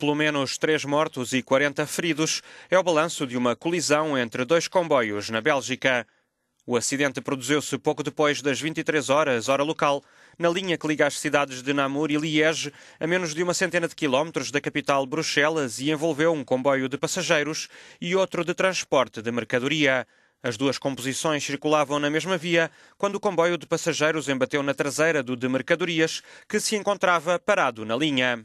Pelo menos três mortos e 40 feridos é o balanço de uma colisão entre dois comboios na Bélgica. O acidente produziu-se pouco depois das 23 horas, hora local, na linha que liga as cidades de Namur e Liege, a menos de uma centena de quilómetros da capital Bruxelas, e envolveu um comboio de passageiros e outro de transporte de mercadoria. As duas composições circulavam na mesma via quando o comboio de passageiros embateu na traseira do de mercadorias, que se encontrava parado na linha.